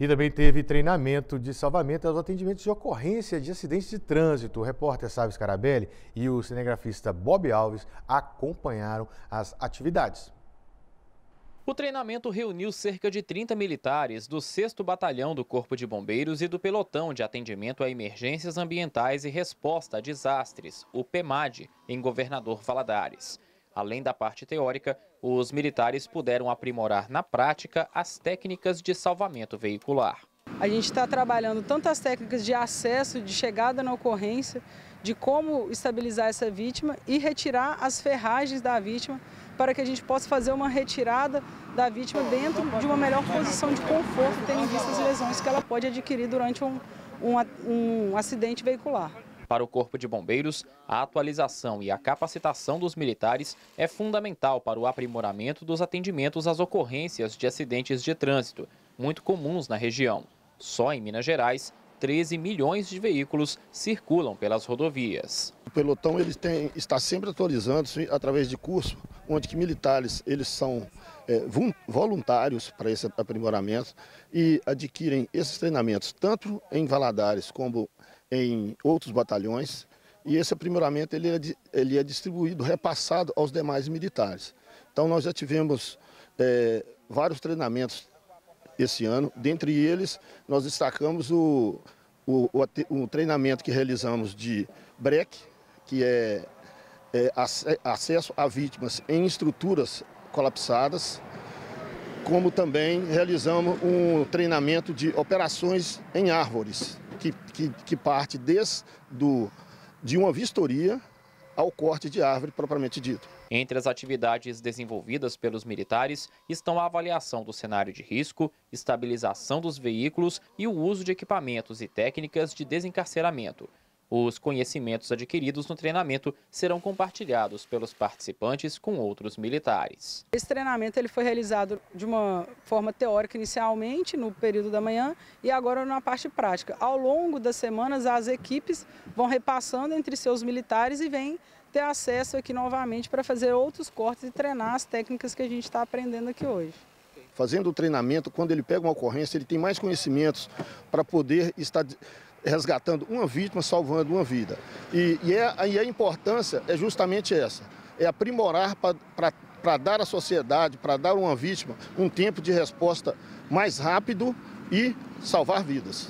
E também teve treinamento de salvamento aos atendimentos de ocorrência de acidentes de trânsito. O repórter Sábio Scarabelli e o cinegrafista Bob Alves acompanharam as atividades. O treinamento reuniu cerca de 30 militares do 6 Batalhão do Corpo de Bombeiros e do Pelotão de Atendimento a Emergências Ambientais e Resposta a Desastres, o PEMAD, em Governador Valadares. Além da parte teórica, os militares puderam aprimorar na prática as técnicas de salvamento veicular. A gente está trabalhando tantas técnicas de acesso, de chegada na ocorrência, de como estabilizar essa vítima e retirar as ferragens da vítima para que a gente possa fazer uma retirada da vítima dentro de uma melhor posição de conforto, tendo em vista as lesões que ela pode adquirir durante um, um, um acidente veicular. Para o Corpo de Bombeiros, a atualização e a capacitação dos militares é fundamental para o aprimoramento dos atendimentos às ocorrências de acidentes de trânsito, muito comuns na região. Só em Minas Gerais, 13 milhões de veículos circulam pelas rodovias. O pelotão ele tem, está sempre atualizando-se através de curso, onde que militares eles são é, voluntários para esse aprimoramento e adquirem esses treinamentos tanto em Valadares como em outros batalhões. E esse aprimoramento ele é, ele é distribuído, repassado aos demais militares. Então nós já tivemos é, vários treinamentos esse ano. Dentre eles, nós destacamos o, o, o, o treinamento que realizamos de BREC, que é, é acesso a vítimas em estruturas colapsadas, como também realizamos um treinamento de operações em árvores, que, que, que parte desde do, de uma vistoria ao corte de árvore propriamente dito. Entre as atividades desenvolvidas pelos militares estão a avaliação do cenário de risco, estabilização dos veículos e o uso de equipamentos e técnicas de desencarceramento. Os conhecimentos adquiridos no treinamento serão compartilhados pelos participantes com outros militares. Esse treinamento ele foi realizado de uma forma teórica inicialmente no período da manhã e agora na parte prática. Ao longo das semanas as equipes vão repassando entre seus militares e vêm ter acesso aqui novamente para fazer outros cortes e treinar as técnicas que a gente está aprendendo aqui hoje fazendo o treinamento, quando ele pega uma ocorrência, ele tem mais conhecimentos para poder estar resgatando uma vítima, salvando uma vida. E, e, é, e a importância é justamente essa, é aprimorar para dar à sociedade, para dar a uma vítima um tempo de resposta mais rápido e salvar vidas.